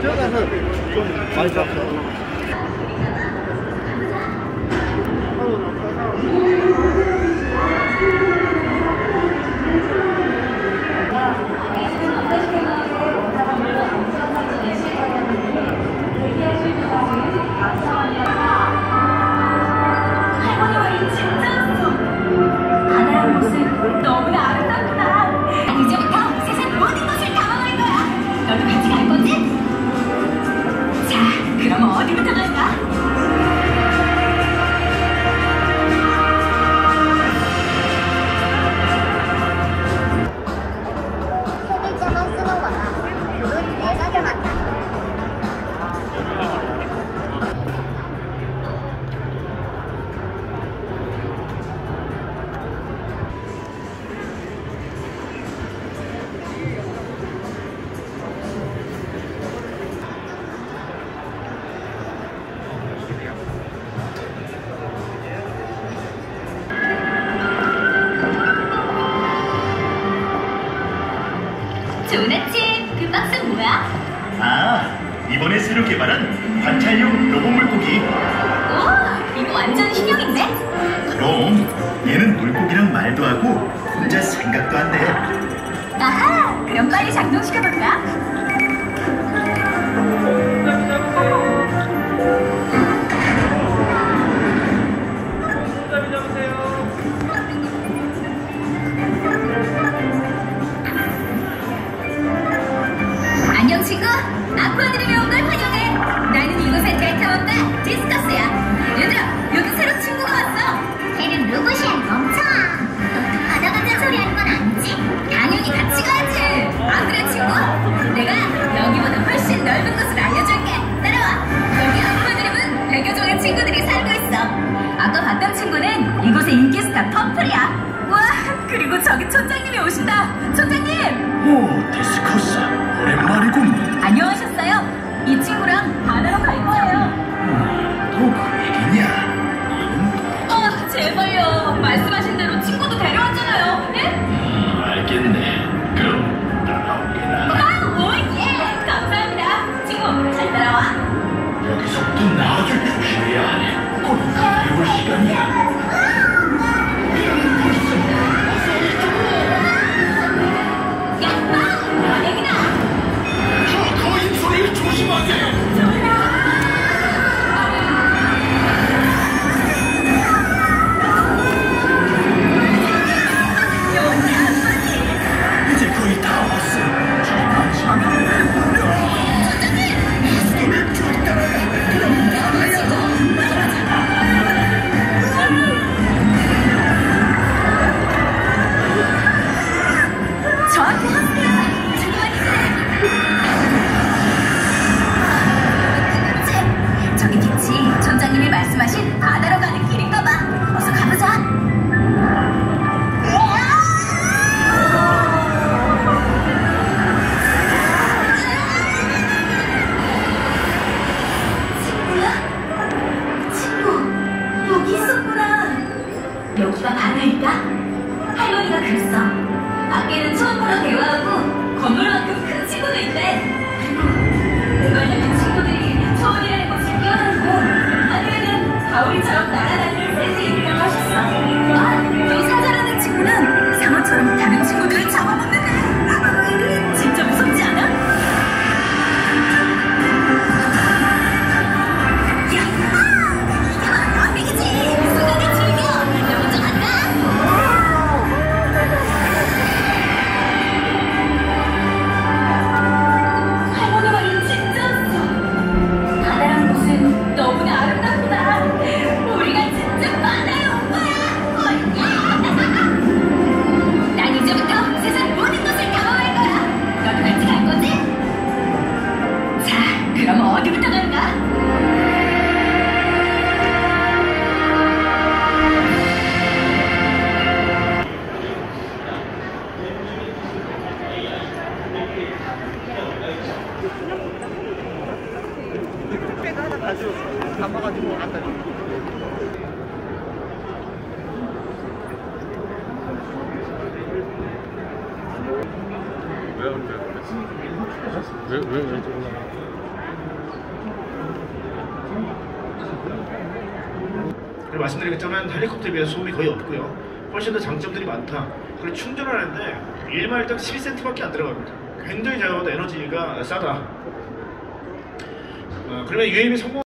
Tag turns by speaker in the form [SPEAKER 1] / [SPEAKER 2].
[SPEAKER 1] 들어가서 좀 많이
[SPEAKER 2] 잡죠.
[SPEAKER 1] 좋은 아침. 그 박스 뭐야?
[SPEAKER 3] 아, 이번에 새로 개발한 관찰용 로봇 물고기.
[SPEAKER 1] 오, 이거 완전 신형인데?
[SPEAKER 3] 그럼 얘는 물고기랑 말도 하고 혼자 생각도 한대.
[SPEAKER 1] 아하, 그럼 빨리 작동시켜볼까? 저기 촌장님이 오신다 촌장님
[SPEAKER 3] 오, 디스커스. 오랜만이군.
[SPEAKER 1] 안녕하셨어요 이 친구랑 바다로 갈 거예요
[SPEAKER 3] 너그 얘기냐?
[SPEAKER 1] 어, 제발요. 말씀하신 대로 친구도 데려왔잖아요. 네?
[SPEAKER 3] 알겠네. 그럼 따라오게나.
[SPEAKER 1] 아, 오, 예. 감사합니다. 친구, 잘 따라와.
[SPEAKER 3] 여기서부터 아주 조심해야 하네. 곧 그리울 시간이야.
[SPEAKER 1] 야, 그랬어. 밖에는 처음으로 대화 아주 담아가지고 갖다 주고. 왜 혼자 그랬어?
[SPEAKER 4] 왜, 왜, 왜 저러나? 말씀드리겠지만 헬리콥터에 비해서 소음이 거의 없고요 훨씬 더 장점들이 많다 그리고 충전하는데 1마일당 10cm밖에 안 들어갑니다 굉장히 작아도 에너지가 싸다 어, 그러면 UAV 성공